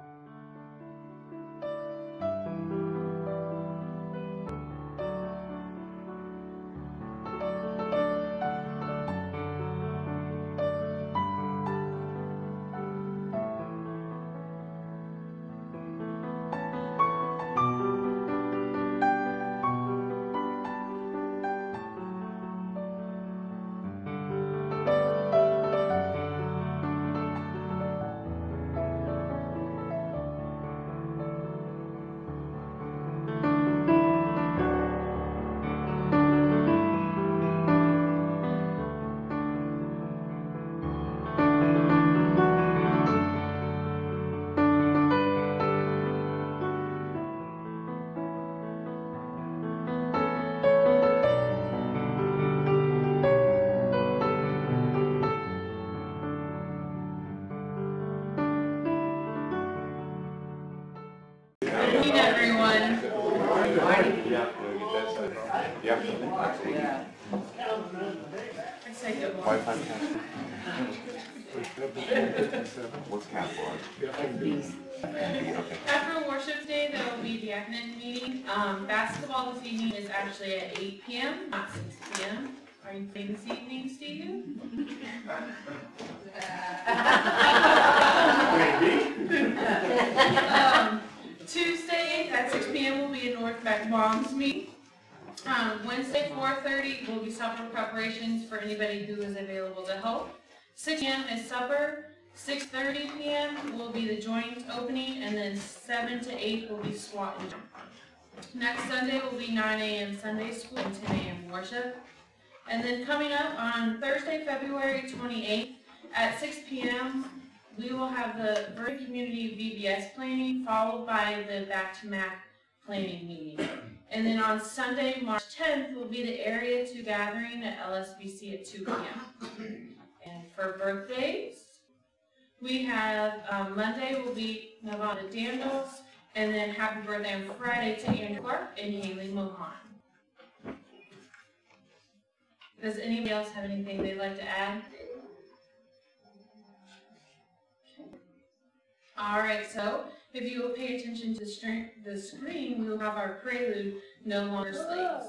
Good Free this evening, Steve? Um, Tuesday at six PM will be a North Back Moms meet. Um, Wednesday, four thirty will be supper preparations for anybody who is available to help. Six PM is supper. Six thirty PM will be the joint opening, and then seven to eight will be SWAT. Next Sunday will be nine AM Sunday school and ten AM worship. And then coming up on Thursday, February twenty-eighth, at six PM, we will have the Vernon Community VBS planning, followed by the Back to Mac planning meeting. And then on Sunday, March tenth, will be the Area Two gathering at LSBC at two PM. And for birthdays, we have, um, Monday will be Nevada Daniels, and then happy birthday on Friday to Andrew Clark and Haley Mohan. Does anybody else have anything they'd like to add? All right, so if you will pay attention to the screen, we will have our prelude, No Longer Slaves.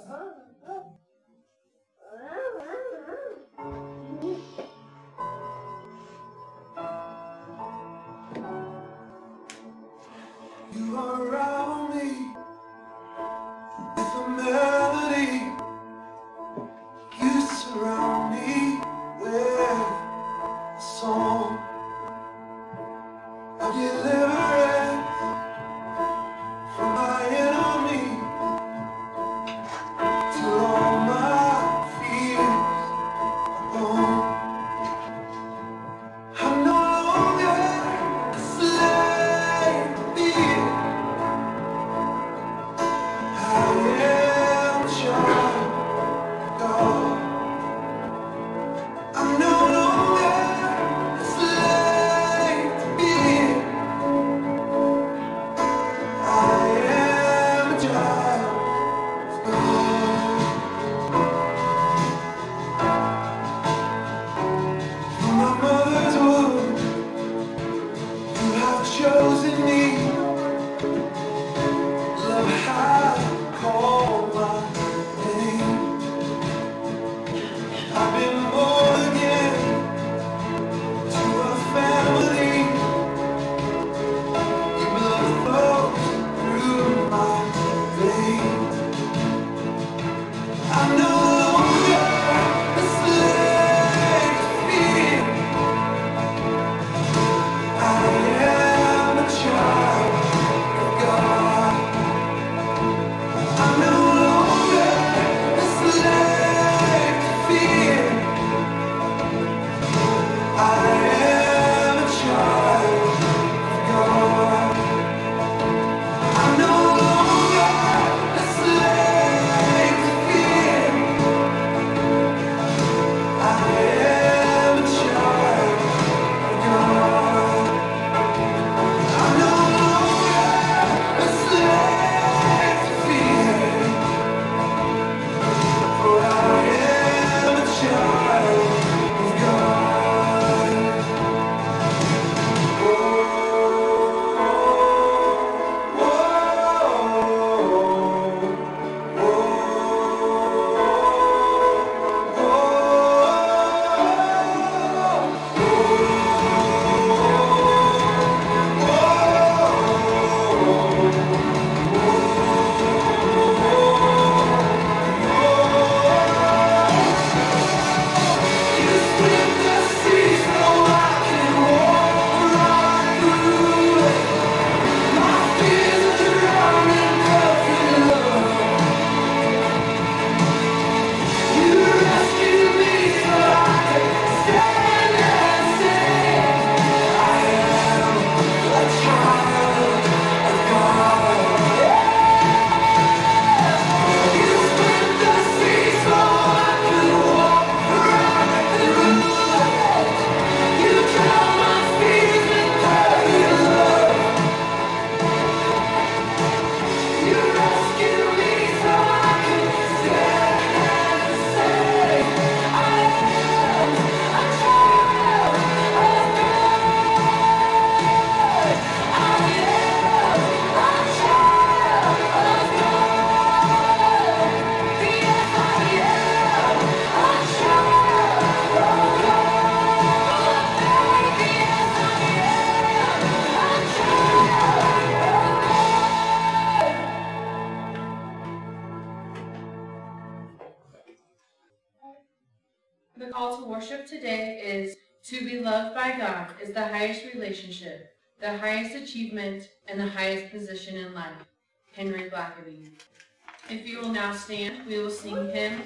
If you will now stand, we will sing hymn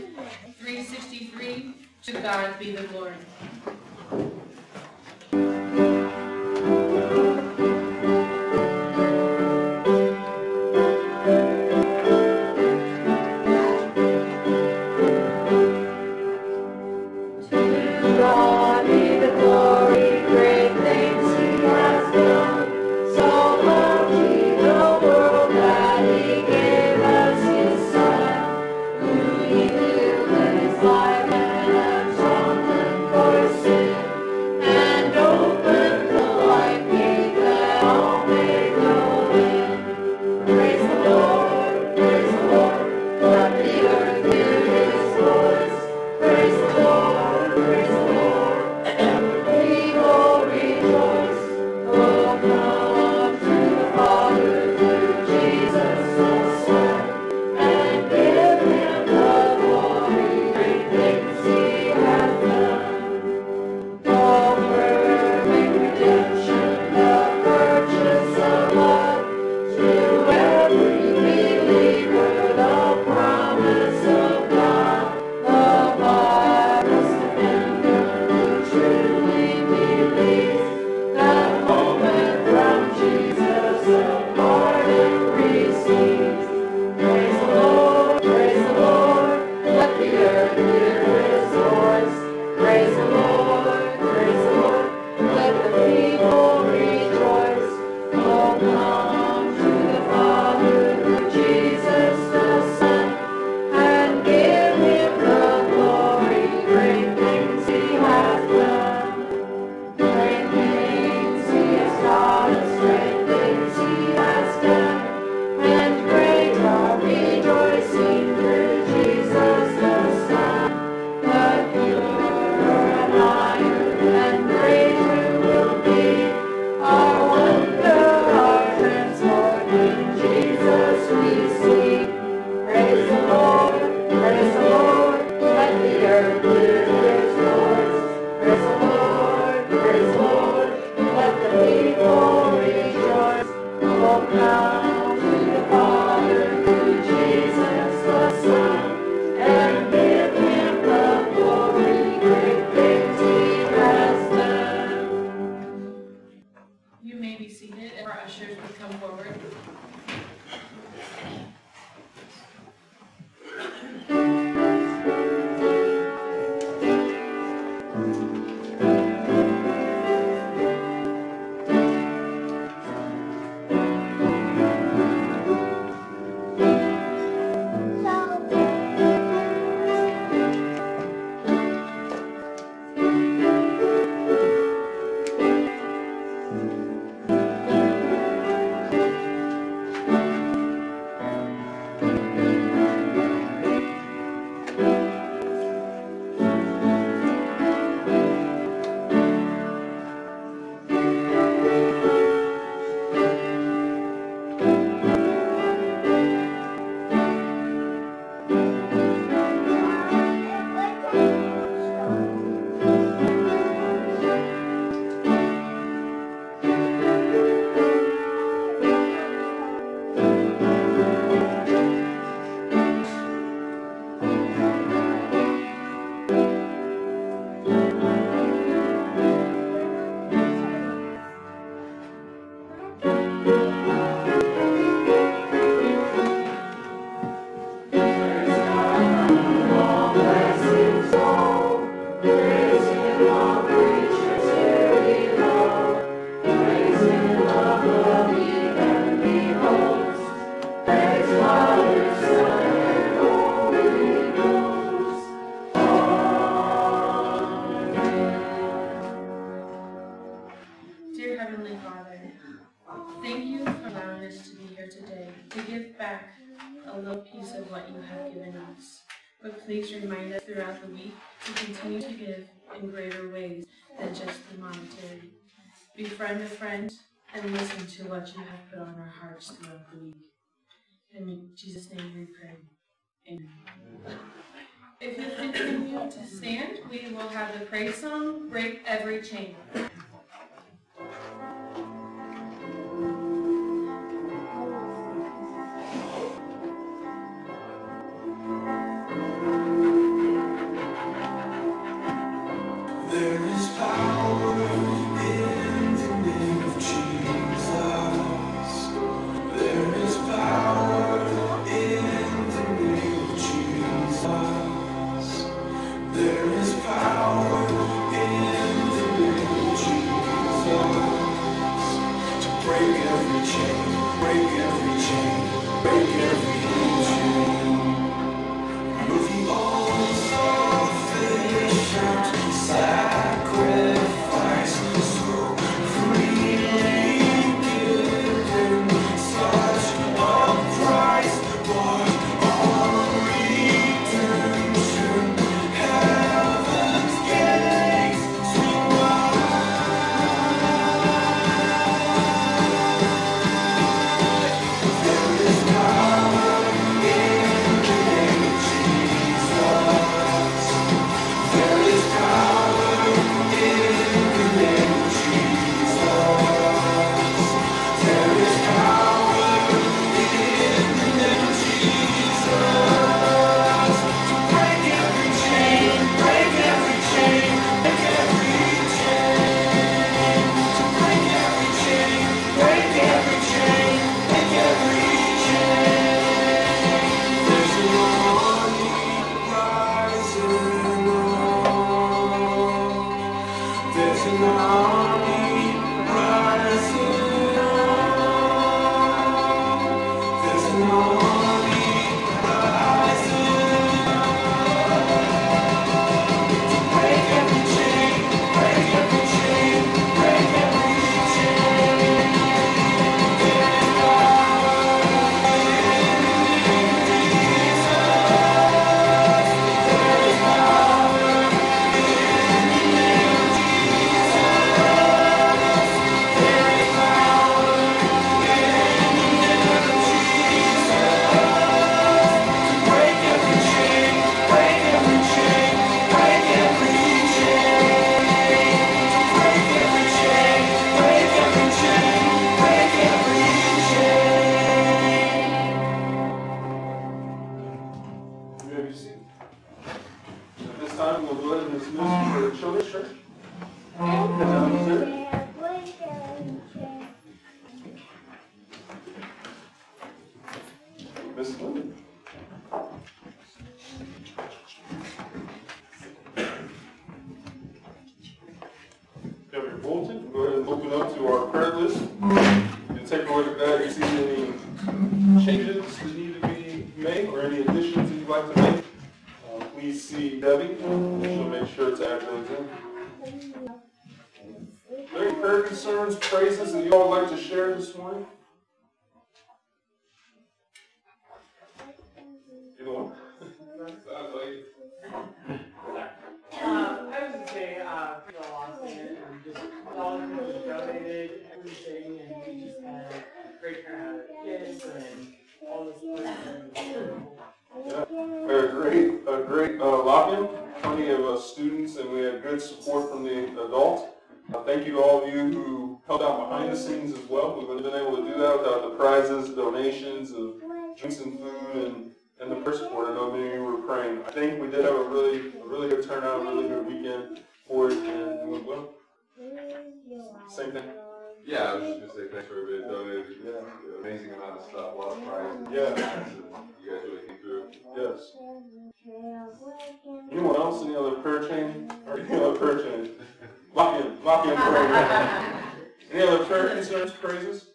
363, To God Be the Glory. throughout the week to continue to give in greater ways than just the monetary. Befriend a friend and listen to what you have put on our hearts throughout the week. In Jesus' name we pray. Amen. If you continue to stand, we will have the praise song, Break Every Chain. Bulletin, go ahead and open up to our prayer list. And take a look at that, you see any changes that need to be made or any additions that you'd like to make. Uh, Please see Debbie, she'll make sure to add those in. Any prayer concerns, praises that you all would like to share this morning? Students, and we had good support from the adults. Uh, Thank you to all of you who helped out behind the scenes as well. We wouldn't have been able to do that without the prizes, the donations of drinks and food, and, and the prayer support. I know many of you were praying. I think we did have a really, a really good turnout, a really good weekend for it, and. Same thing. Yeah, I was just gonna say thanks for everybody donated. Yeah. Amazing amount of stuff, a lot of prizes. Yeah. You guys really came through. Yes. Anyone else, any other prayer chain, or any other prayer chain? Lock in, lock in prayer. Any other prayer concerns, praises?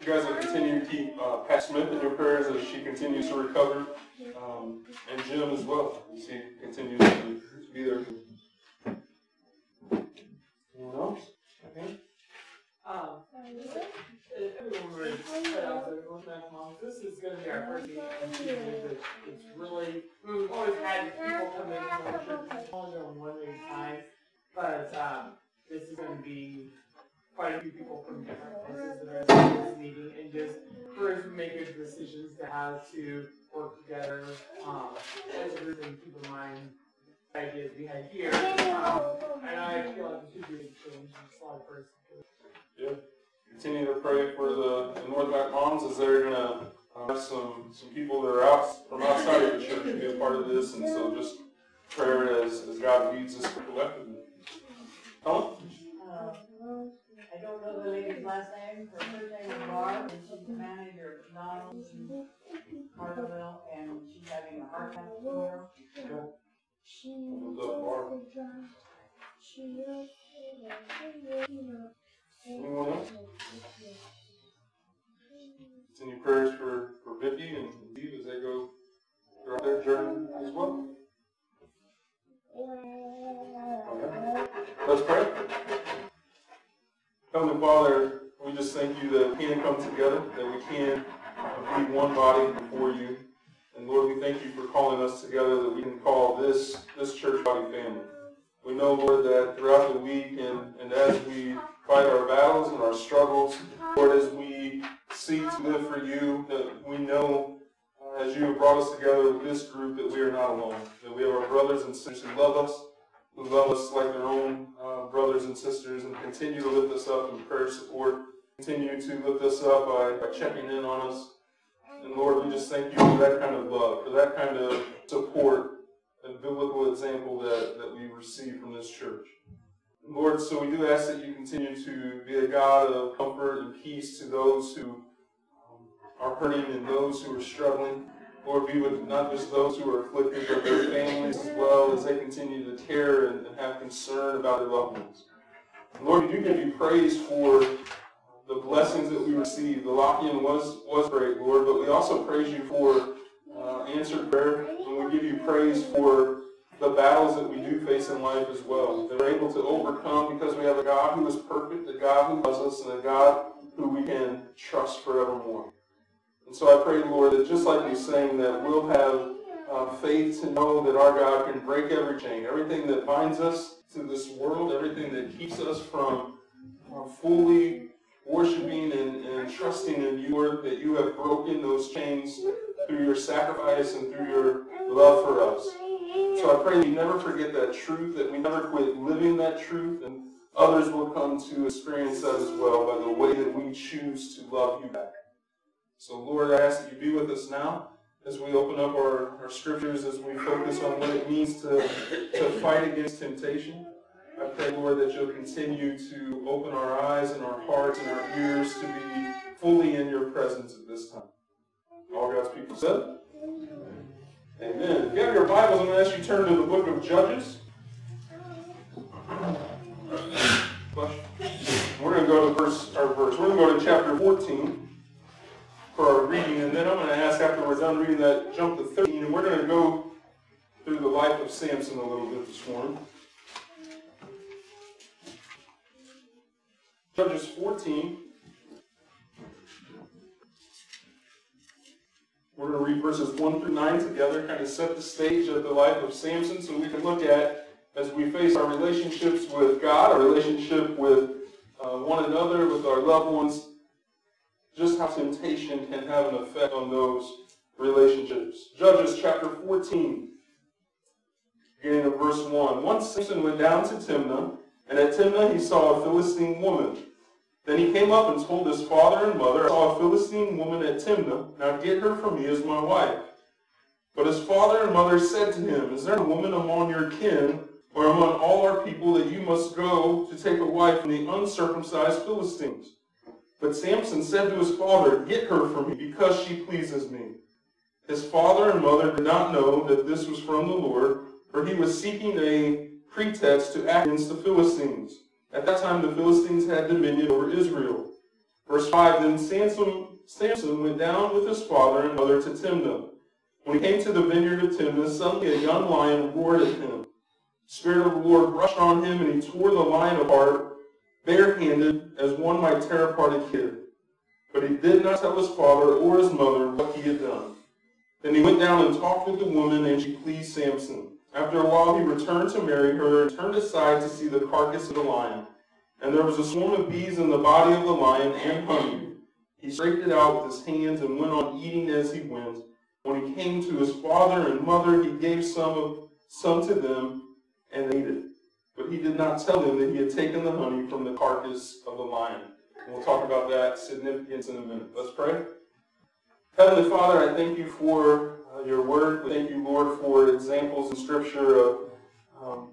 You guys will continue to keep uh, Pat Smith in your prayers as she continues to recover, um, and Jim as well, as he continues to be there. Anyone else? Okay. Um, everyone was cut out, so going back home, this is gonna be our first meeting it's, really, we've always had people come in from the church, only on one at a time, but, um, this is gonna be quite a few people from different places that are at this meeting, and just as many make good decisions to have to work together um, as a group and keep in mind ideas we had here. Um, and I feel like we should do a change in the slide first. Continue to pray for the, the North Back moms as they're gonna uh, have some, some people that are out, from outside of the church to be a part of this, and so just prayer as, as God leads us collectively. Helen? Uh, I don't know the lady's last name, her name is Barb, and she's the manager of McDonald's in Carterville, and she's having a heart attack tomorrow. What's up, Barb? Anyone else? Continue prayers for, for Vicky and Steve as they go throughout their journey as well. Okay. Let's pray. Heavenly Father, we just thank you that we can come together, that we can be one body before you. And Lord, we thank you for calling us together, that we can call this, this church body family. We know, Lord, that throughout the week and, and as we fight our battles and our struggles, Lord, as we seek to live for you, that we know uh, as you have brought us together with this group that we are not alone, that we have our brothers and sisters who love us, who love us like their own uh, brothers and sisters, and continue to lift us up in prayer support, continue to lift us up by, by checking in on us. And Lord, we just thank you for that kind of love, for that kind of support and biblical example that, that we receive from this church. Lord, so we do ask that you continue to be a God of comfort and peace to those who are hurting and those who are struggling. Lord, be with not just those who are afflicted, but their families as well as they continue to care and, and have concern about their loved ones. Lord, we do give you praise for blessings that we received. The lock-in was, was great, Lord, but we also praise you for uh, answered prayer, and we give you praise for the battles that we do face in life as well. That we're able to overcome because we have a God who is perfect, a God who loves us, and a God who we can trust forevermore. And so I pray, Lord, that just like you saying that we'll have uh, faith to know that our God can break every chain, everything that binds us to this world, everything that keeps us from uh, fully worshiping and, and trusting in you, Lord, that you have broken those chains through your sacrifice and through your love for us. So I pray we never forget that truth, that we never quit living that truth, and others will come to experience that as well by the way that we choose to love you back. So Lord, I ask that you be with us now as we open up our, our scriptures, as we focus on what it means to, to fight against temptation. I pray, Lord, that you'll continue to open our eyes and our hearts and our ears to be fully in your presence at this time. All God's people said? Amen. Amen. If you have your Bibles, I'm going to ask you to turn to the book of Judges. We're going to go to verse, our verse. We're going to go to chapter 14 for our reading, and then I'm going to ask after we're done reading that, jump to 13, and we're going to go through the life of Samson a little bit this morning. Judges 14. We're going to read verses 1 through 9 together, kind of set the stage of the life of Samson so we can look at, as we face our relationships with God, our relationship with uh, one another, with our loved ones, just how temptation can have an effect on those relationships. Judges chapter 14, beginning of verse 1. Once Samson went down to Timnah, and at Timnah he saw a Philistine woman. Then he came up and told his father and mother, I saw a Philistine woman at Timnah. Now get her for me as my wife. But his father and mother said to him, Is there a woman among your kin or among all our people that you must go to take a wife from the uncircumcised Philistines? But Samson said to his father, Get her for me, because she pleases me. His father and mother did not know that this was from the Lord, for he was seeking a pretext to act against the Philistines. At that time, the Philistines had dominion over Israel. Verse 5, Then Samson, Samson went down with his father and mother to Timnah. When he came to the vineyard of Timnah, suddenly a young lion roared at him. The Spirit of the Lord rushed on him, and he tore the lion apart, barehanded, as one might tear apart a kid. But he did not tell his father or his mother what he had done. Then he went down and talked with the woman, and she pleased Samson. After a while he returned to marry her and turned aside to see the carcass of the lion. And there was a swarm of bees in the body of the lion and honey. He scraped it out with his hands and went on eating as he went. When he came to his father and mother, he gave some of some to them, and ate it. But he did not tell them that he had taken the honey from the carcass of the lion. And we'll talk about that significance in a minute. Let's pray. Heavenly Father, I thank you for your word. Thank you, Lord, for examples in Scripture of um,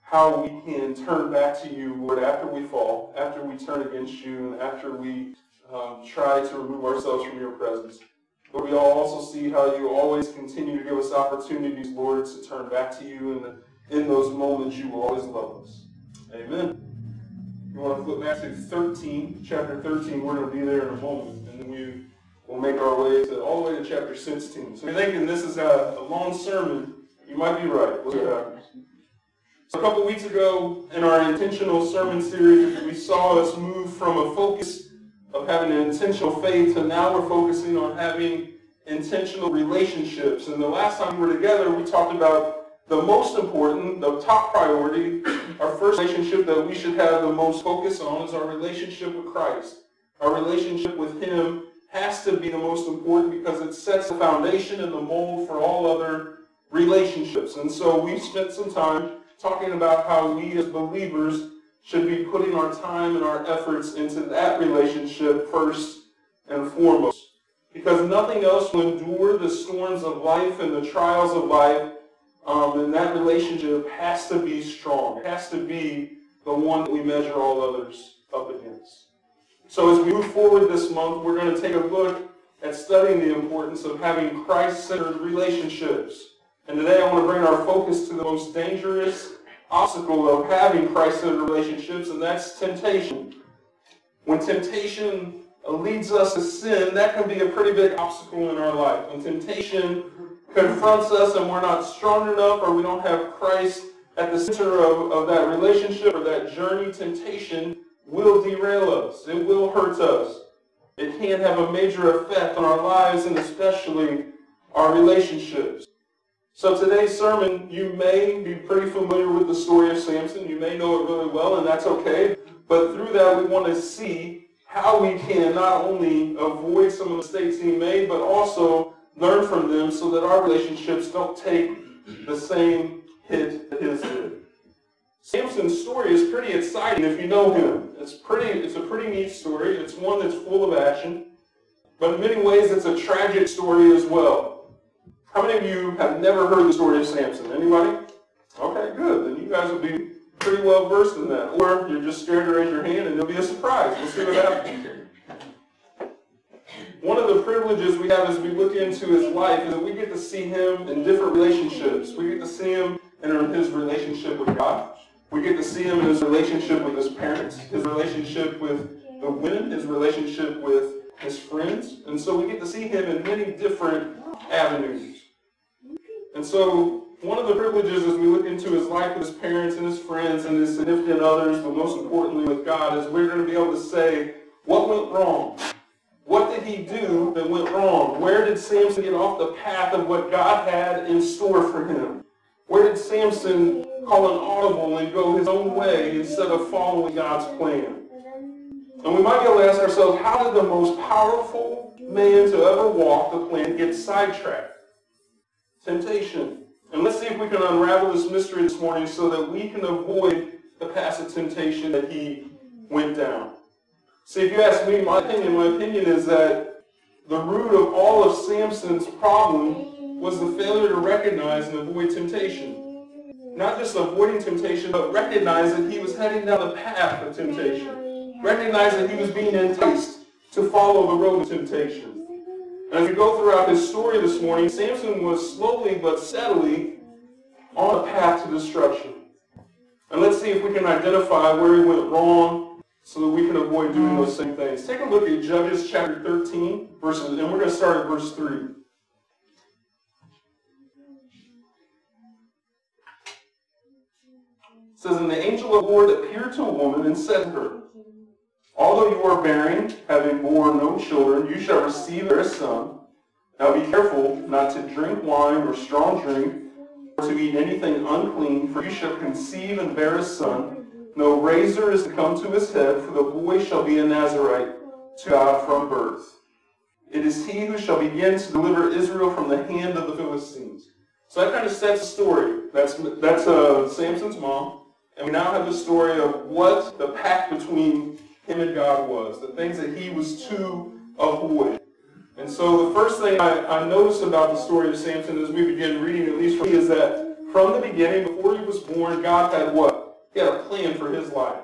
how we can turn back to you, Lord, after we fall, after we turn against you, and after we um, try to remove ourselves from your presence. But we all also see how you always continue to give us opportunities, Lord, to turn back to you, and in those moments you will always love us. Amen. You want to flip back to 13, chapter 13, we're going to be there in a moment, and then we will make our way to all the way to chapter 16. So if you're thinking this is a, a long sermon, you might be right. So uh, a couple weeks ago in our intentional sermon series, we saw us move from a focus of having an intentional faith to now we're focusing on having intentional relationships. And the last time we were together, we talked about the most important, the top priority, our first relationship that we should have the most focus on is our relationship with Christ. Our relationship with Him has to be the most important because it sets the foundation and the mold for all other relationships. And so we've spent some time talking about how we as believers should be putting our time and our efforts into that relationship first and foremost. Because nothing else will endure the storms of life and the trials of life, um, and that relationship has to be strong. It has to be the one that we measure all others up against. So as we move forward this month, we're going to take a look at studying the importance of having Christ-centered relationships. And today I want to bring our focus to the most dangerous obstacle of having Christ-centered relationships, and that's temptation. When temptation leads us to sin, that can be a pretty big obstacle in our life. When temptation confronts us and we're not strong enough or we don't have Christ at the center of, of that relationship or that journey, temptation will derail us. It will hurt us. It can have a major effect on our lives and especially our relationships. So today's sermon, you may be pretty familiar with the story of Samson. You may know it really well, and that's okay. But through that, we want to see how we can not only avoid some of the mistakes he made, but also learn from them so that our relationships don't take the same hit that his did. Samson's story is pretty exciting if you know him. It's pretty. It's a pretty neat story. It's one that's full of action. But in many ways, it's a tragic story as well. How many of you have never heard the story of Samson? Anybody? Okay, good. Then you guys will be pretty well versed in that. Or you're just scared to raise your hand and it'll be a surprise. We'll see what happens. One of the privileges we have as we look into his life is that we get to see him in different relationships. We get to see him in his relationship with God. We get to see him in his relationship with his parents, his relationship with the women, his relationship with his friends. And so we get to see him in many different avenues. And so one of the privileges as we look into his life with his parents and his friends and his significant others, but most importantly with God, is we're going to be able to say, what went wrong? What did he do that went wrong? Where did Samson get off the path of what God had in store for him? Where did Samson call an audible and go his own way instead of following God's plan? And we might be able to ask ourselves, how did the most powerful man to ever walk the planet get sidetracked? Temptation. And let's see if we can unravel this mystery this morning so that we can avoid the path of temptation that he went down. See, if you ask me, my opinion, my opinion is that the root of all of Samson's problem was the failure to recognize and avoid temptation. Not just avoiding temptation, but recognize that he was heading down the path of temptation. Recognize that he was being enticed to follow the road of temptation. And as we go throughout his story this morning, Samson was slowly but steadily on a path to destruction. And let's see if we can identify where he went wrong so that we can avoid doing those same things. Take a look at Judges chapter 13, verses, and we're going to start at verse 3. Says, And the angel of the Lord appeared to a woman and said to her, Although you are barren, having borne no children, you shall receive a son. Now be careful not to drink wine or strong drink, or to eat anything unclean, for you shall conceive and bear a son. No razor is to come to his head, for the boy shall be a Nazarite to God from birth. It is he who shall begin to deliver Israel from the hand of the Philistines. So that kind of sets the story. That's, that's uh, Samson's mom. And we now have the story of what the pact between him and God was, the things that he was to avoid. And so the first thing I, I noticed about the story of Samson as we begin reading, at least for me, is that from the beginning, before he was born, God had what? He had a plan for his life.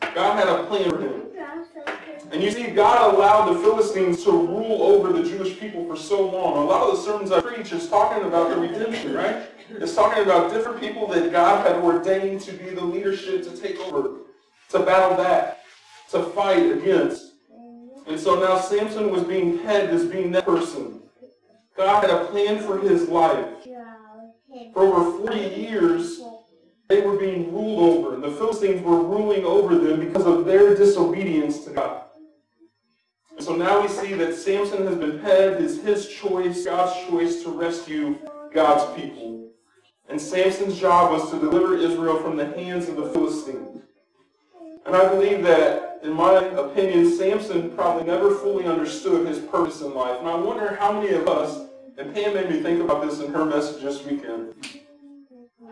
God had a plan for him. And you see, God allowed the Philistines to rule over the Jewish people for so long. A lot of the sermons I preach is talking about the redemption, right? It's talking about different people that God had ordained to be the leadership to take over, to battle back, to fight against. And so now Samson was being pegged as being that person. God had a plan for his life. For over 40 years, they were being ruled over. The Philistines were ruling over them because of their disobedience to God. And so now we see that Samson has been pegged as his choice, God's choice to rescue God's people. And Samson's job was to deliver Israel from the hands of the Philistines. And I believe that, in my opinion, Samson probably never fully understood his purpose in life. And I wonder how many of us, and Pam made me think about this in her message this weekend,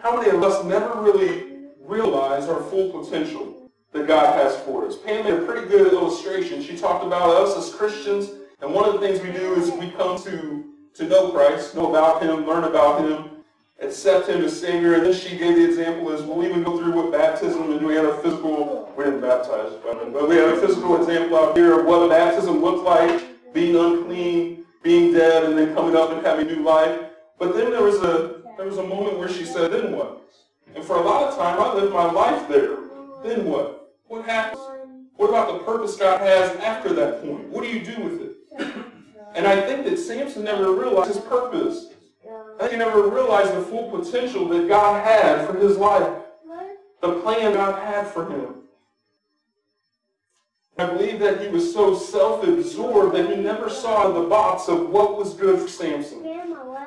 how many of us never really realize our full potential that God has for us? Pam made a pretty good illustration. She talked about us as Christians, and one of the things we do is we come to, to know Christ, know about Him, learn about Him, accept Him as Savior. And then she gave the example is we'll even go through with baptism, and we had a physical, we didn't baptize, but we had a physical example out here of what a baptism looked like, being unclean, being dead, and then coming up and having new life. But then there was a there was a moment where she said, then what? And for a lot of time, I lived my life there. Then what? What happens? What about the purpose God has after that point? What do you do with it? And I think that Samson never realized his purpose. I think he never realized the full potential that God had for his life. The plan God had for him. I believe that he was so self-absorbed that he never saw the box of what was good for Samson.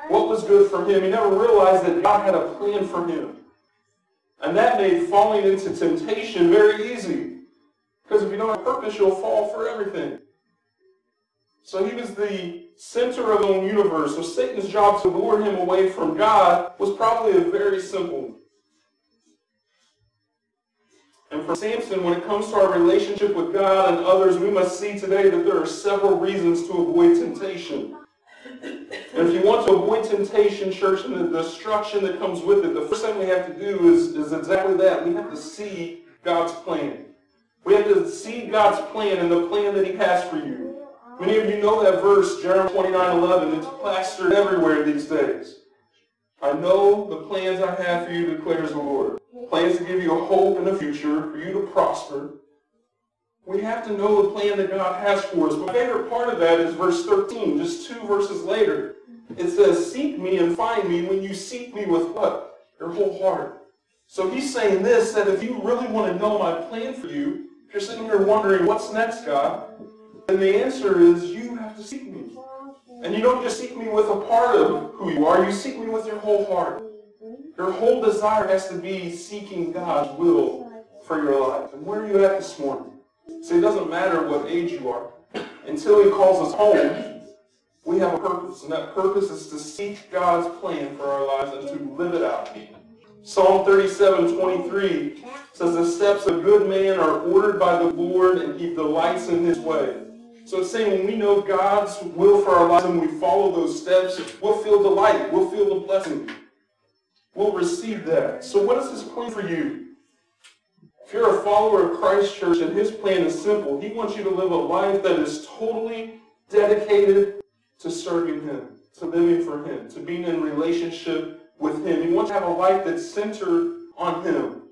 What was good for him. He never realized that God had a plan for him. And that made falling into temptation very easy. Because if you don't have purpose, you'll fall for everything. So he was the center of the universe. So Satan's job to lure him away from God was probably a very simple one. And for Samson, when it comes to our relationship with God and others, we must see today that there are several reasons to avoid temptation. And if you want to avoid temptation, church, and the destruction that comes with it, the first thing we have to do is, is exactly that. We have to see God's plan. We have to see God's plan and the plan that he has for you. Many of you know that verse, Jeremiah 29, 11. It's plastered everywhere these days. I know the plans I have for you, declares the Lord. Plans to give you a hope in the future, for you to prosper. We have to know the plan that God has for us. My favorite part of that is verse 13, just two verses later. It says, Seek me and find me when you seek me with what? Your whole heart. So he's saying this, that if you really want to know my plan for you, if you're sitting here wondering, what's next, God? Then the answer is, you have to seek me. And you don't just seek me with a part of who you are, you seek me with your whole heart. Your whole desire has to be seeking God's will for your life. And where are you at this morning? See, it doesn't matter what age you are. Until he calls us home, we have a purpose. And that purpose is to seek God's plan for our lives and to live it out. Psalm 37, 23 says, The steps of good man are ordered by the Lord and he delights in his way. So it's saying when we know God's will for our lives and we follow those steps, we'll feel delight. We'll feel the blessing. We'll receive that. So what is his plan for you? If you're a follower of Christ Church and his plan is simple, he wants you to live a life that is totally dedicated to serving him, to living for him, to being in relationship with him. He wants you to have a life that's centered on him.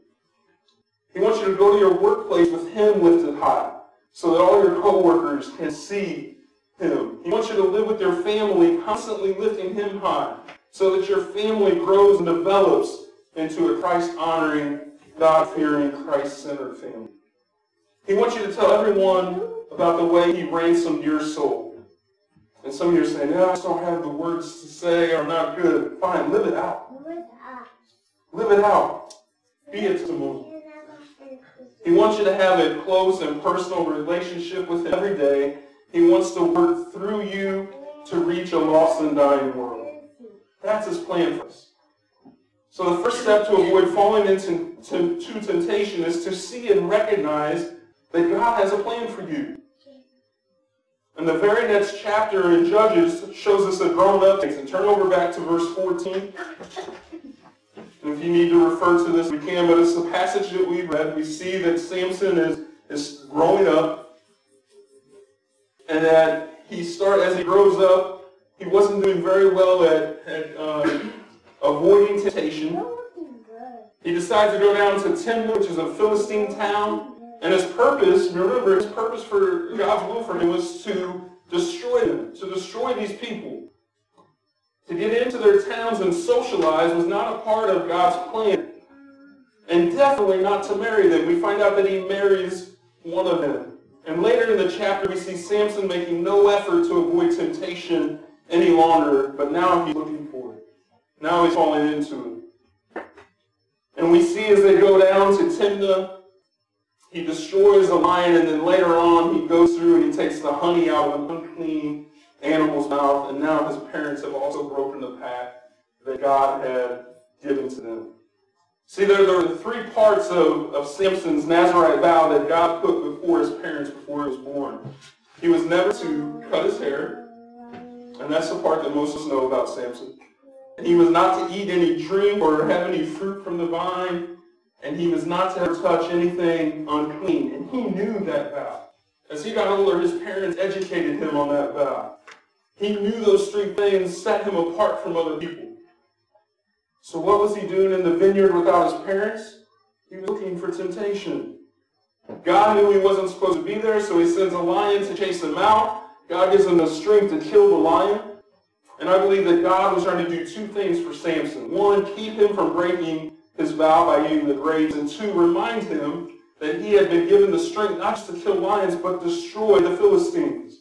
He wants you to go to your workplace with him lifted high so that all your coworkers can see him. He wants you to live with your family constantly lifting him high so that your family grows and develops into a Christ-honoring, God-fearing, Christ-centered family. He wants you to tell everyone about the way he ransomed your soul. And some of you are saying, no, I just don't have the words to say or not good. Fine, live it out. Live it out. Be a testimony. He wants you to have a close and personal relationship with him every day. He wants to work through you to reach a lost and dying world. That's his plan for us. So the first step to avoid falling into to, to temptation is to see and recognize that God has a plan for you. And the very next chapter in Judges shows us a grown-up. And turn over back to verse 14. And if you need to refer to this, we can, but it's the passage that we read. We see that Samson is, is growing up, and that he start as he grows up, he wasn't doing very well at, at uh, avoiding temptation. He decides to go down to Timnah, which is a Philistine town, and his purpose, remember, his purpose for God's will for him was to destroy them, to destroy these people. To get into their towns and socialize was not a part of God's plan. And definitely not to marry them. We find out that he marries one of them. And later in the chapter, we see Samson making no effort to avoid temptation any longer, but now he's looking for it. Now he's falling into it. And we see as they go down to Timnah, he destroys the lion, and then later on he goes through and he takes the honey out of an unclean animal's mouth, and now his parents have also broken the path that God had given to them. See, there, there are three parts of, of Samson's Nazarite vow that God put before his parents before he was born. He was never to cut his hair, and that's the part that most of us know about Samson. He was not to eat any drink or have any fruit from the vine, and he was not to ever touch anything unclean. And he knew that vow. As he got older, his parents educated him on that vow. He knew those three things set him apart from other people. So what was he doing in the vineyard without his parents? He was looking for temptation. God knew he wasn't supposed to be there, so he sends a lion to chase him out. God gives him the strength to kill the lion. And I believe that God was trying to do two things for Samson. One, keep him from breaking his vow by eating the grapes. And two, remind him that he had been given the strength not just to kill lions, but destroy the Philistines.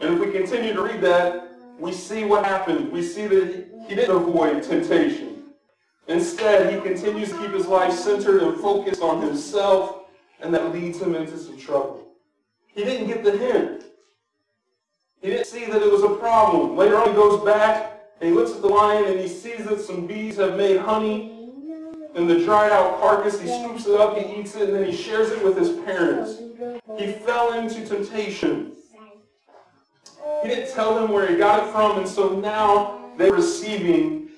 And if we continue to read that, we see what happened. We see that he didn't avoid temptation. Instead, he continues to keep his life centered and focused on himself, and that leads him into some trouble. He didn't get the hint. He didn't see that it was a problem. Later on, he goes back and he looks at the lion and he sees that some bees have made honey in the dried out carcass. He scoops it up, he eats it, and then he shares it with his parents. He fell into temptation. He didn't tell them where he got it from, and so now they're receiving,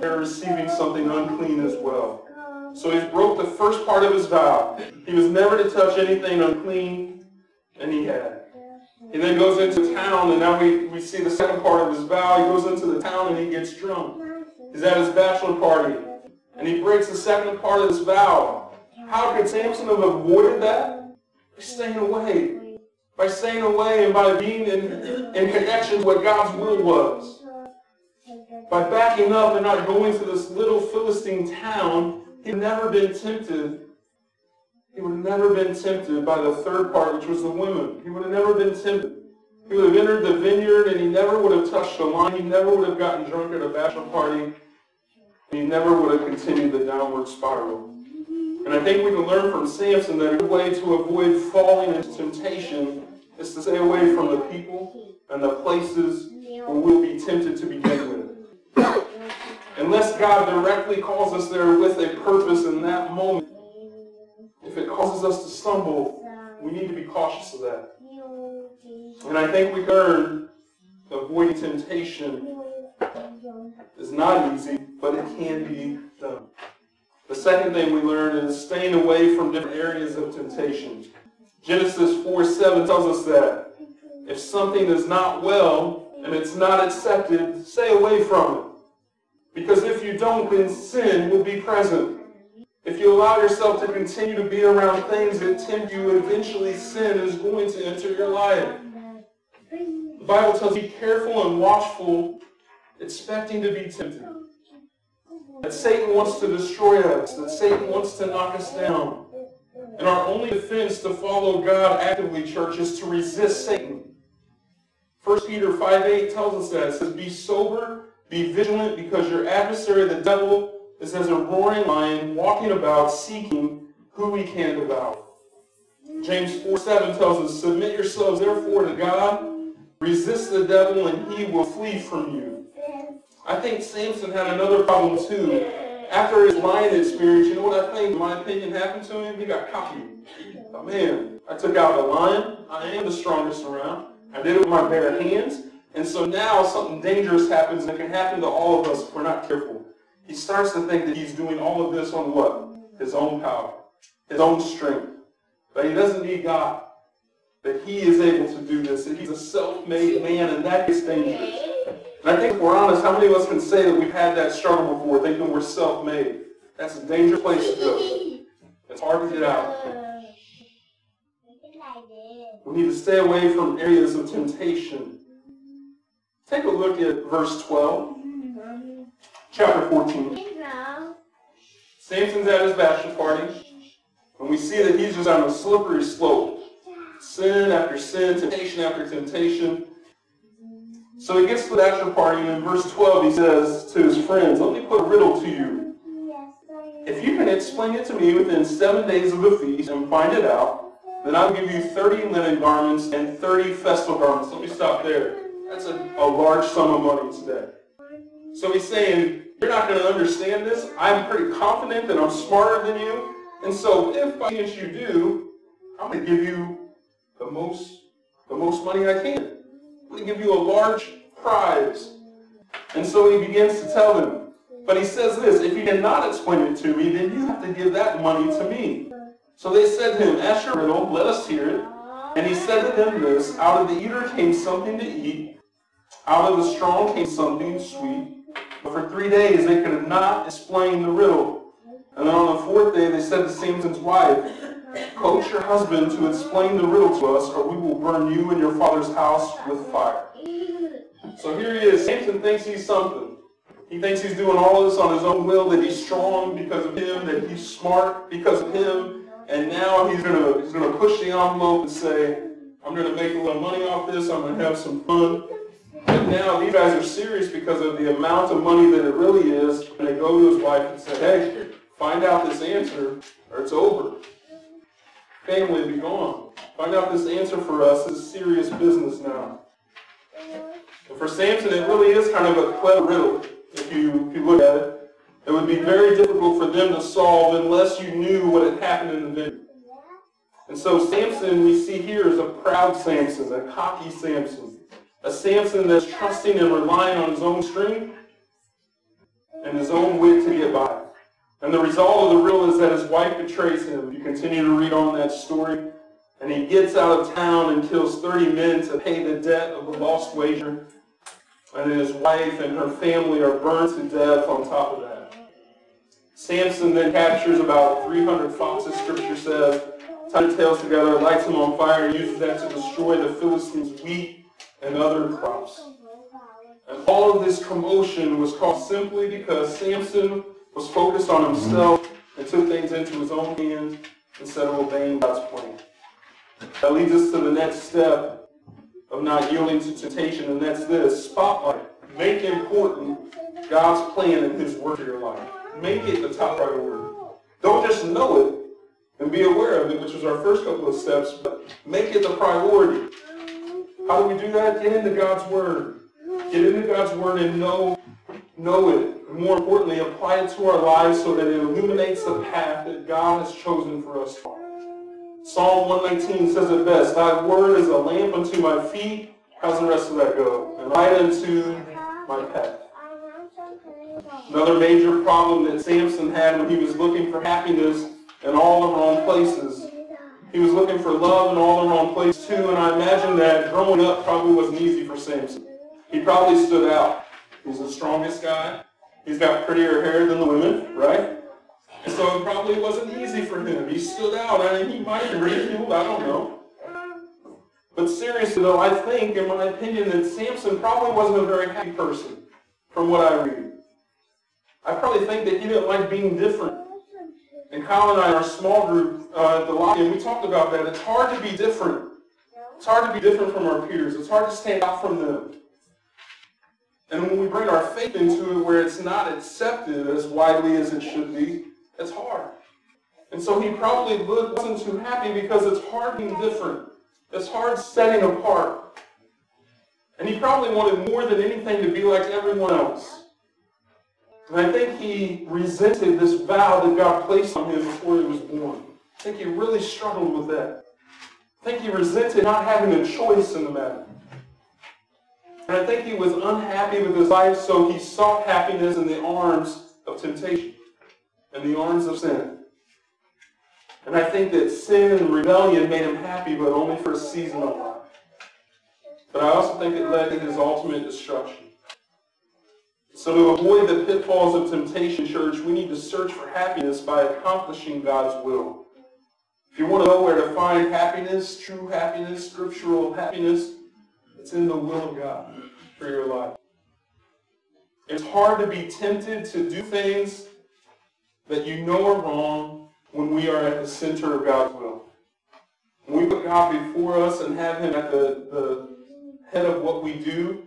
they're receiving something unclean as well. So he broke the first part of his vow. He was never to touch anything unclean, and he had. He then goes into town, and now we, we see the second part of his vow. He goes into the town and he gets drunk. He's at his bachelor party, and he breaks the second part of his vow. How could Samson have avoided that? By staying away by staying away and by being in, in connection with what God's will was. By backing up and not going to this little Philistine town, he'd never been tempted. He would have never been tempted by the third part, which was the women. He would have never been tempted. He would have entered the vineyard and he never would have touched the wine. He never would have gotten drunk at a bachelor party. He never would have continued the downward spiral. And I think we can learn from Samson that a good way to avoid falling into temptation is to stay away from the people and the places where we'll be tempted to begin with. Unless God directly calls us there with a purpose in that moment, if it causes us to stumble, we need to be cautious of that. And I think we learn avoiding temptation is not easy, but it can be done. The second thing we learn is staying away from different areas of temptation. Genesis 4 7 tells us that if something is not well and it's not accepted, stay away from it. Because if you don't, then sin will be present. If you allow yourself to continue to be around things that tempt you, eventually sin is going to enter your life. The Bible tells you be careful and watchful, expecting to be tempted. That Satan wants to destroy us, that Satan wants to knock us down. And our only defense to follow God actively, church, is to resist Satan. 1 Peter 5 8 tells us that. It says, Be sober, be vigilant, because your adversary, the devil, is as a roaring lion, walking about, seeking who he can devour. James 4 7 tells us, Submit yourselves therefore to God, resist the devil, and he will flee from you. I think Samson had another problem too. After his lion experience, you know what I think, in my opinion, happened to him? He got cocky. But man, I took out a lion. I am the strongest around. I did it with my bare hands. And so now something dangerous happens, and it can happen to all of us if we're not careful. He starts to think that he's doing all of this on what? His own power, his own strength. But he doesn't need God. That he is able to do this, that he's a self-made man, and that is dangerous. And I think if we're honest, how many of us can say that we've had that struggle before, thinking we're self-made? That's a dangerous place to go. It's hard to get out. We need to stay away from areas of temptation. Take a look at verse 12, chapter 14. Samson's at his bachelor party, and we see that he's just on a slippery slope. Sin after sin, temptation after temptation. So he gets to the bachelor party, and in verse 12 he says to his friends, Let me put a riddle to you. If you can explain it to me within seven days of the feast and find it out, then I'll give you 30 linen garments and 30 festal garments. Let me stop there. That's a, a large sum of money today. So he's saying, you're not going to understand this. I'm pretty confident that I'm smarter than you. And so if by chance you do, I'm going to give you the most, the most money I can. To give you a large prize. And so he begins to tell them. But he says this, if you cannot explain it to me, then you have to give that money to me. So they said to him, Ask your riddle, let us hear it. And he said to them this, Out of the eater came something to eat, out of the strong came something sweet. But for three days they could not explain the riddle. And then on the fourth day they said to Samson's wife, Coax your husband to explain the riddle to us, or we will burn you and your father's house with fire. So here he is. Samson thinks he's something. He thinks he's doing all this on his own will, that he's strong because of him, that he's smart because of him, and now he's gonna he's gonna push the envelope and say, I'm gonna make a little money off this, I'm gonna have some fun. And now these guys are serious because of the amount of money that it really is, and they go to his wife and say, Hey, find out this answer or it's over. Family be gone. Find out this answer for us is serious business now. Mm-hmm. And for Samson, it really is kind of a clever riddle, if you, if you look at it. It would be very difficult for them to solve unless you knew what had happened in the vineyard. And so Samson, we see here, is a proud Samson, a cocky Samson. A Samson that's trusting and relying on his own strength and his own wit to get by. And the result of the riddle is that his wife betrays him. You continue to read on that story. And he gets out of town and kills 30 men to pay the debt of the lost wager. And his wife and her family are burned to death on top of that. Samson then captures about 300 foxes, scripture says, ties their tails together, lights them on fire, and uses that to destroy the Philistines' wheat and other crops. And all of this commotion was caused simply because Samson was focused on himself and took things into his own hands instead of obeying God's plan. That leads us to the next step of not yielding to temptation, and that's this. Spotlight. Make important God's plan and his word for your life. Make it the top priority. Don't just know it and be aware of it, which was our first couple of steps, but make it the priority. How do we do that? Get into God's Word. Get into God's Word and know, know it. And more importantly, apply it to our lives so that it illuminates the path that God has chosen for us. Psalm 119 says it best, Thy Word is a lamp unto my feet. How's the rest of that go? And light unto my path. Another major problem that Samson had when he was looking for happiness in all the wrong places. He was looking for love in all the wrong places too, and I imagine that growing up probably wasn't easy for Samson. He probably stood out. He's the strongest guy. He's got prettier hair than the women, right? And so it probably wasn't easy for him. He stood out. I mean, he might have been ridiculed, I don't know. But seriously though, I think, in my opinion, that Samson probably wasn't a very happy person from what I read. I probably think that he didn't like being different. And Kyle and I, our small group uh, the lobby, and we talked about that. It's hard to be different. It's hard to be different from our peers. It's hard to stand out from them. And when we bring our faith into it where it's not accepted as widely as it should be, it's hard. And so he probably wasn't too happy because it's hard being different. It's hard setting apart. And he probably wanted more than anything to be like everyone else. And I think he resented this vow that God placed on him before he was born. I think he really struggled with that. I think he resented not having a choice in the matter. And I think he was unhappy with his life, so he sought happiness in the arms of temptation, in the arms of sin. And I think that sin and rebellion made him happy, but only for a season of life. But I also think it led to his ultimate destruction. So to avoid the pitfalls of temptation, church, we need to search for happiness by accomplishing God's will. If you want to know where to find happiness, true happiness, scriptural happiness, it's in the will of God for your life. It's hard to be tempted to do things that you know are wrong when we are at the center of God's will. When we put God before us and have him at the, the head of what we do,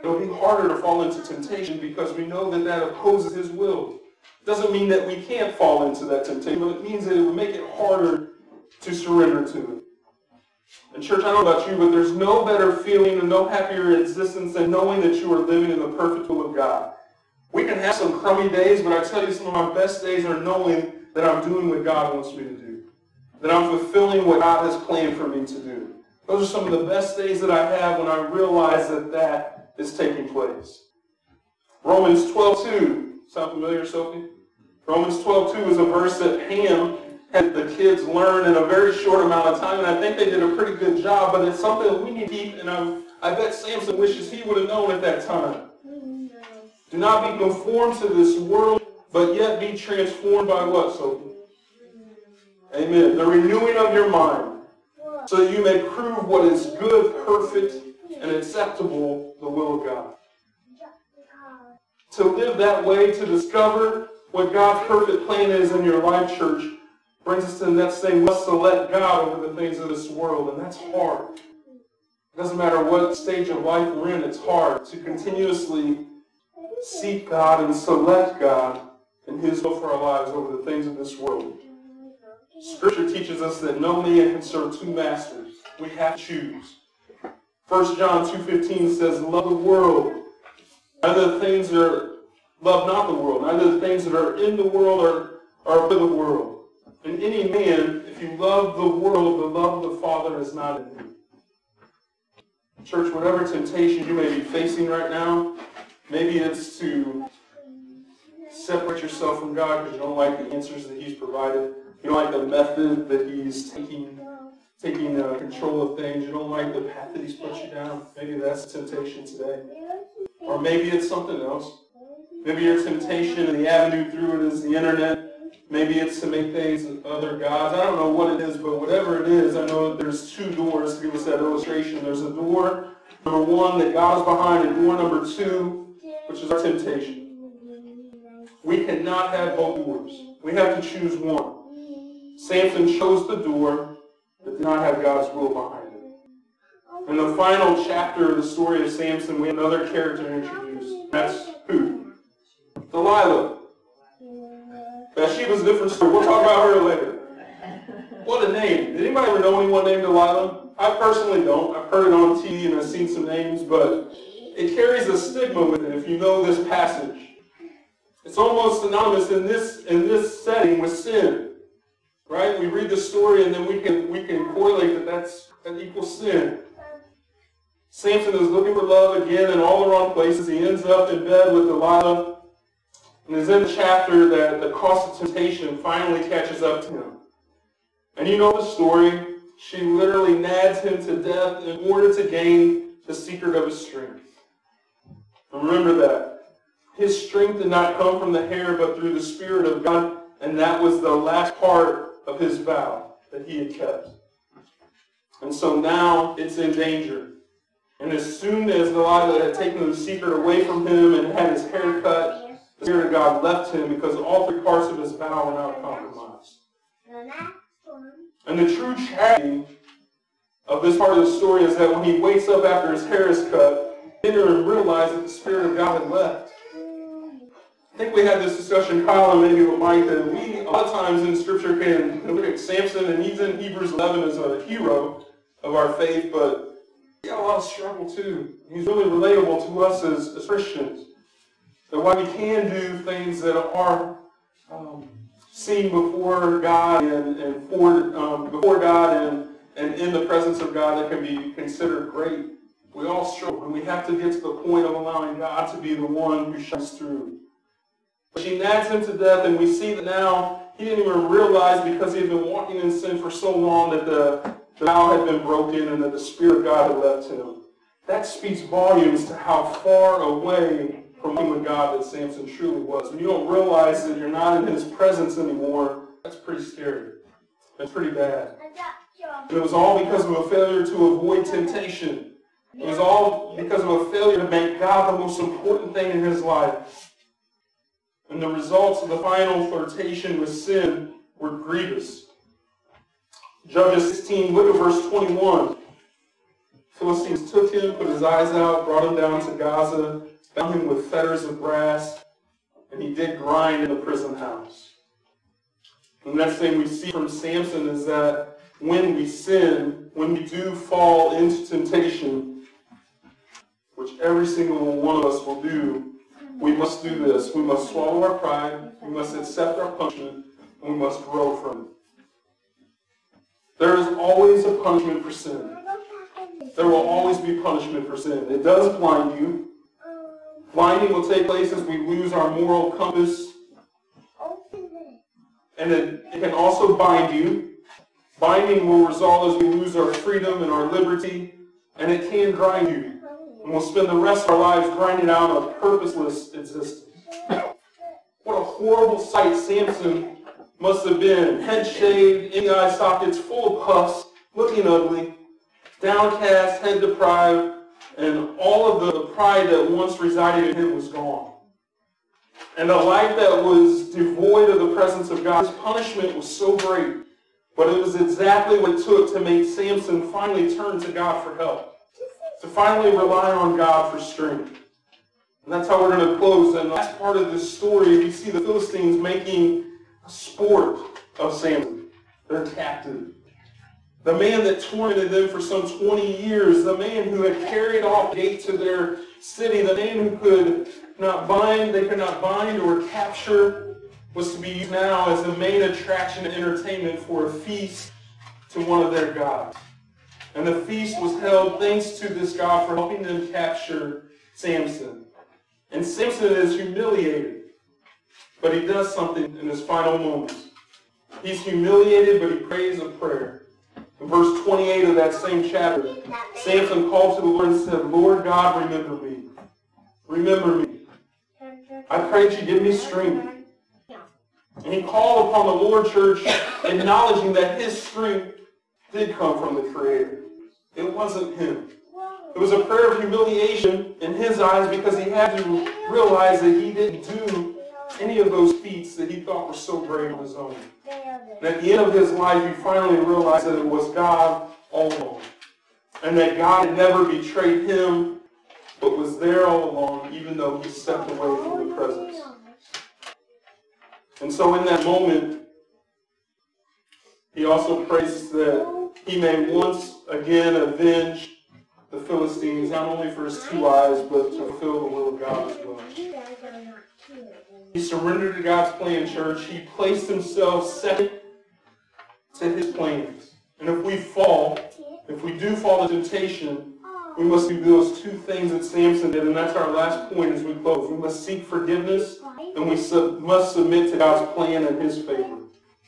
it'll be harder to fall into temptation because we know that that opposes his will. It doesn't mean that we can't fall into that temptation, but it means that it will make it harder to surrender to it. And church, I don't know about you, but there's no better feeling and no happier existence than knowing that you are living in the perfect will of God. We can have some crummy days, but I tell you some of my best days are knowing that I'm doing what God wants me to do. That I'm fulfilling what God has planned for me to do. Those are some of the best days that I have when I realize that that is taking place. Romans 12.2. Sound familiar, Sophie? Romans 12.2 is a verse that Ham had the kids learn in a very short amount of time, and I think they did a pretty good job, but it's something we need to keep, and I, I bet Samson wishes he would have known at that time. Do not be conformed to this world, but yet be transformed by what, Sophie? Amen. The renewing of your mind, so that you may prove what is good, perfect, and acceptable, the will of God. To live that way, to discover what God's perfect plan is in your life, church, brings us to the next thing. We must select God over the things of this world, and that's hard. It doesn't matter what stage of life we're in, it's hard to continuously seek God and select God and His will for our lives over the things of this world. Scripture teaches us that no man can serve two masters. We have to choose. 1 John 2.15 says, Love the world. Neither the things that are, love not the world. Neither the things that are in the world are, are of the world. And any man, if you love the world, the love of the Father is not in you. Church, whatever temptation you may be facing right now, maybe it's to separate yourself from God because you don't like the answers that He's provided. You don't like the method that He's taking, taking uh, control of things. You don't like the path that He's put you down. Maybe that's the temptation today. Or maybe it's something else. Maybe your temptation and the avenue through it is the internet. Maybe it's to make things other gods. I don't know what it is, but whatever it is, I know there's two doors to give us that illustration. There's a door, number one, that God is behind, and door number two, which is our temptation. We cannot have both doors. We have to choose one. Samson chose the door that did not have God's will behind it. In the final chapter of the story of Samson, we have another character introduced. That's who? Delilah. Bathsheba's a different story. We'll talk about her later. What a name. Did anybody ever know anyone named Delilah? I personally don't. I've heard it on TV and I've seen some names, but it carries a stigma with it if you know this passage. It's almost synonymous in this in this setting with sin. Right? We read the story and then we can we can correlate that that's that equals sin. Samson is looking for love again in all the wrong places. He ends up in bed with Delilah. And it's in the chapter that the cost of temptation finally catches up to him. And you know the story. She literally nags him to death in order to gain the secret of his strength. Remember that. His strength did not come from the hair, but through the Spirit of God. And that was the last part of his vow that he had kept. And so now it's in danger. And as soon as Delilah had taken the secret away from him and had his hair cut, the Spirit of God left him because all three parts of his vow were now compromised. And the true tragedy of this part of the story is that when he wakes up after his hair is cut, he didn't even realize that the Spirit of God had left. I think we had this discussion, Kyle, and maybe with Mike, that we, a lot of times in Scripture, can look at Samson, and he's in Hebrews 11 as a hero of our faith, but he got a lot of struggle too. He's really relatable to us as, as Christians. That while we can do things that are um, seen before God and, and for, um, before God and, and in the presence of God that can be considered great, we all struggle, and we have to get to the point of allowing God to be the one who shines through. But she nags him to death, and we see that now he didn't even realize because he had been walking in sin for so long that the, the vow had been broken and that the Spirit of God had left him. That speaks volumes to how far away from with God that Samson truly was. When you don't realize that you're not in his presence anymore, that's pretty scary. That's pretty bad. And it was all because of a failure to avoid temptation. It was all because of a failure to make God the most important thing in his life. And the results of the final flirtation with sin were grievous. Judges 16, look at verse 21. Philistines took him, put his eyes out, brought him down to Gaza, bound him with fetters of brass, and he did grind in the prison house. The next thing we see from Samson is that when we sin, when we do fall into temptation, which every single one of us will do, we must do this. We must swallow our pride, we must accept our punishment, and we must grow from it. There is always a punishment for sin. There will always be punishment for sin. It does blind you. Blinding will take place as we lose our moral compass. And it, it can also bind you. Binding will result as we lose our freedom and our liberty. And it can grind you. And we'll spend the rest of our lives grinding out a purposeless existence. What a horrible sight Samson must have been. Head shaved, in eye sockets, full of puffs, looking ugly, downcast, head deprived, and all of the pride that once resided in him was gone. And a life that was devoid of the presence of God, his punishment was so great, but it was exactly what it took to make Samson finally turn to God for help, to finally rely on God for strength. And that's how we're going to close. And the last part of this story, we see the Philistines making a sport of Samson, their captive. The man that tormented them for some 20 years, the man who had carried off the gate to their city, the man who could not bind, they could not bind or capture, was to be used now as the main attraction and entertainment for a feast to one of their gods. And the feast was held thanks to this God for helping them capture Samson. And Samson is humiliated, but he does something in his final moments. He's humiliated, but he prays a prayer. In verse 28 of that same chapter, Samson called to the Lord and said, Lord God, remember me. Remember me. I pray that you give me strength. And he called upon the Lord church, acknowledging that his strength did come from the Creator. It wasn't him. It was a prayer of humiliation in his eyes because he had to realize that he didn't do any of those feats that he thought were so great on his own. And at the end of his life, he finally realized that it was God all along. And that God had never betrayed him, but was there all along, even though he stepped away from the presence. And so in that moment, he also prays that he may once again avenge the Philistines, not only for his two eyes, but to fulfill the will of God as well. He surrendered to God's plan, church. He placed himself second to his plans. And if we fall, if we do fall to temptation, we must do those two things that Samson did, and that's our last point as we close. We must seek forgiveness, and we sub- must submit to God's plan and his favor.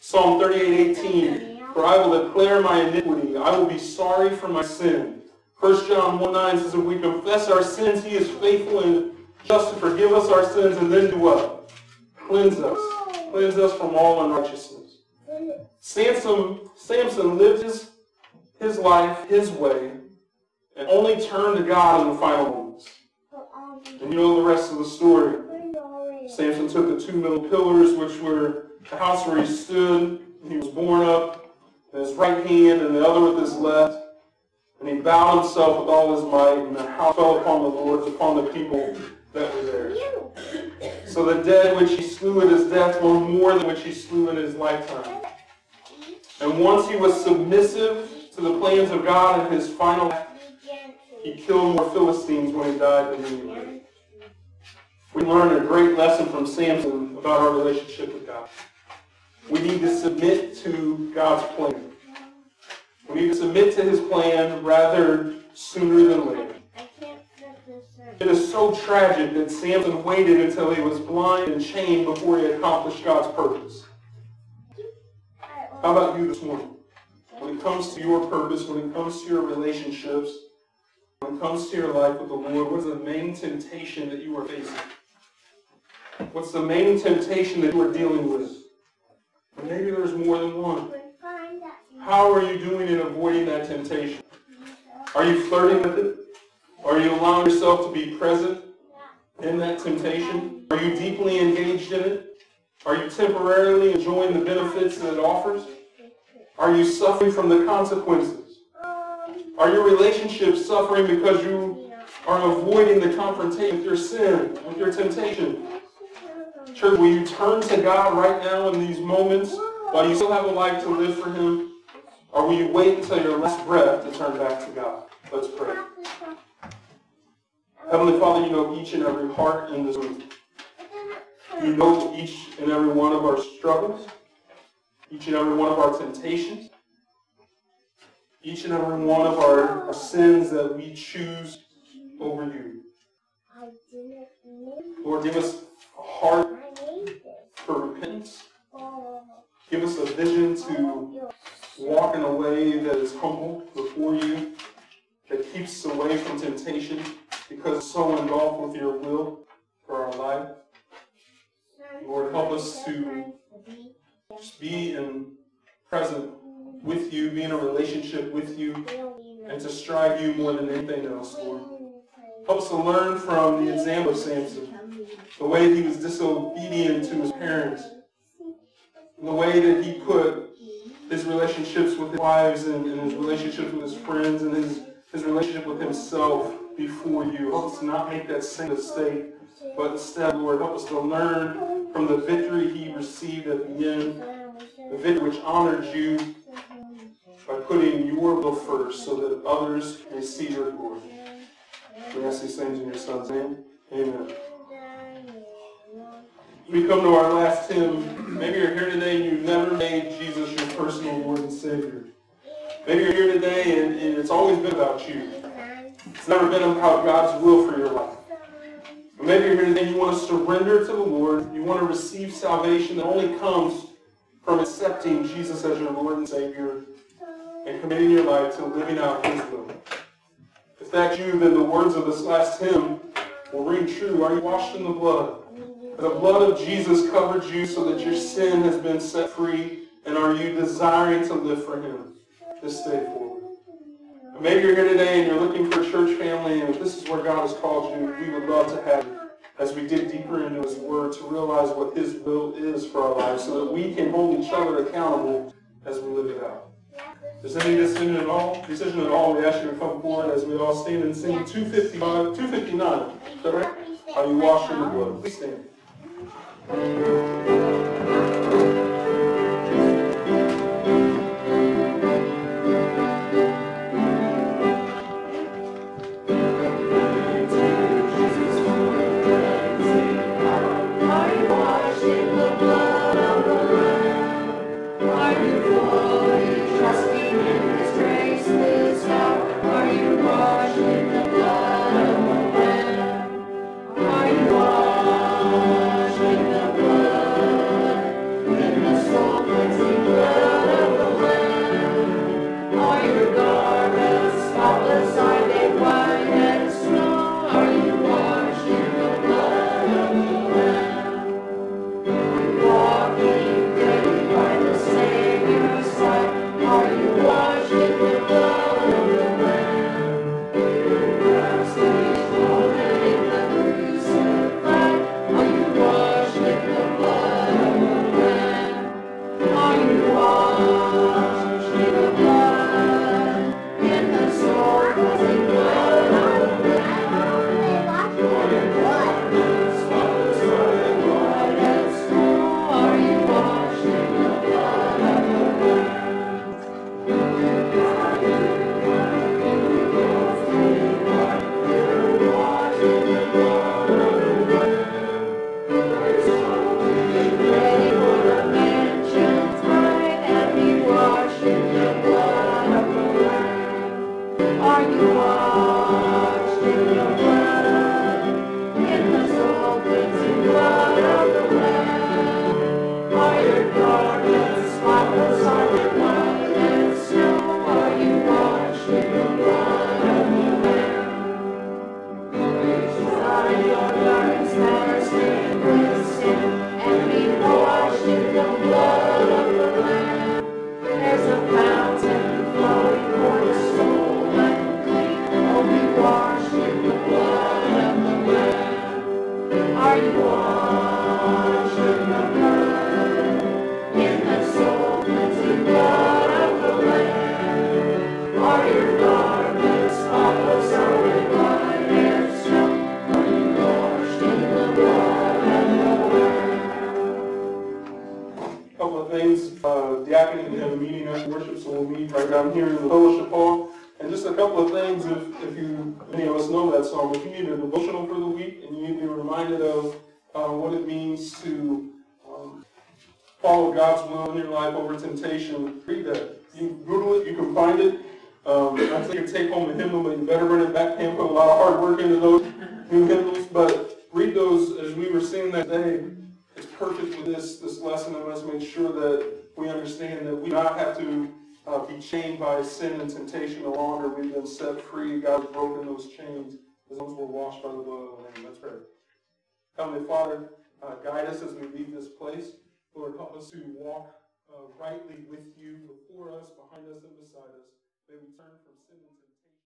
Psalm 38, 18, For I will declare my iniquity. I will be sorry for my sin. 1 John 1, 9 says, If we confess our sins, he is faithful and just to forgive us our sins and then do what? Cleanse us. Cleanse us from all unrighteousness. Samson, Samson lived his, his life his way and only turned to God in the final moments. And you know the rest of the story. Samson took the two middle pillars, which were the house where he stood. He was borne up in his right hand and the other with his left. And he bowed himself with all his might, and the house fell upon the Lord, upon the people that were there. So the dead which he slew at his death were more than which he slew in his lifetime. And once he was submissive to the plans of God in his final act, he killed more Philistines when he died than lived. We learn a great lesson from Samson about our relationship with God. We need to submit to God's plan. We need to submit to his plan rather sooner than later. It is so tragic that Samson waited until he was blind and chained before he accomplished God's purpose. How about you this morning? When it comes to your purpose, when it comes to your relationships, when it comes to your life with the Lord, what is the main temptation that you are facing? What's the main temptation that you are dealing with? Or maybe there's more than one. How are you doing in avoiding that temptation? Are you flirting with it? Are you allowing yourself to be present in that temptation? Are you deeply engaged in it? Are you temporarily enjoying the benefits that it offers? Are you suffering from the consequences? Are your relationships suffering because you are avoiding the confrontation with your sin, with your temptation? Church, will you turn to God right now in these moments while you still have a life to live for Him? Or will you wait until your last breath to turn back to God? Let's pray. Heavenly Father, you know each and every heart in this room. You know each and every one of our struggles, each and every one of our temptations, each and every one of our, our sins that we choose over you. Lord, give us a heart for repentance. Give us a vision to walk in a way that is humble before you, that keeps us away from temptation because it's so involved with your will for our life. Lord, help us to just be in present with you, be in a relationship with you, and to strive you more than anything else, Lord. Help us to learn from the example of Samson, the way he was disobedient to his parents, the way that he put his relationships with his wives and, and his relationships with his friends and his, his relationship with himself before you. Help us not make that same mistake, but instead, Lord, help us to learn from the victory he received at the end, the victory which honored you by putting your will first so that others may see your glory. We ask these things in your son's name. Amen. We come to our last hymn. Maybe you're here today and you've never made Jesus your personal Lord and Savior. Maybe you're here today and, and it's always been about you. It's never been about God's will for your life. Or maybe you're here today you want to surrender to the Lord. You want to receive salvation that only comes from accepting Jesus as your Lord and Savior and committing your life to living out His will. If that's you, then the words of this last hymn will ring true. Are you washed in the blood? The blood of Jesus covered you so that your sin has been set free. And are you desiring to live for Him this day forward? Maybe you're here today and you're looking for a church family, and this is where God has called you, we would love to have you as we dig deeper into His Word to realize what His will is for our lives so that we can hold each other accountable as we live it out. If any decision at all, decision at all, we ask you to come forward as we all stand and sing 255, 259. Is that right? Are you washed in the blood? Please stand. broken those chains as those were washed by the blood of the Lamb. Let's pray. Heavenly Father, uh, guide us as we leave this place. Lord, help us to walk uh, rightly with you before us, behind us, and beside us. May we turn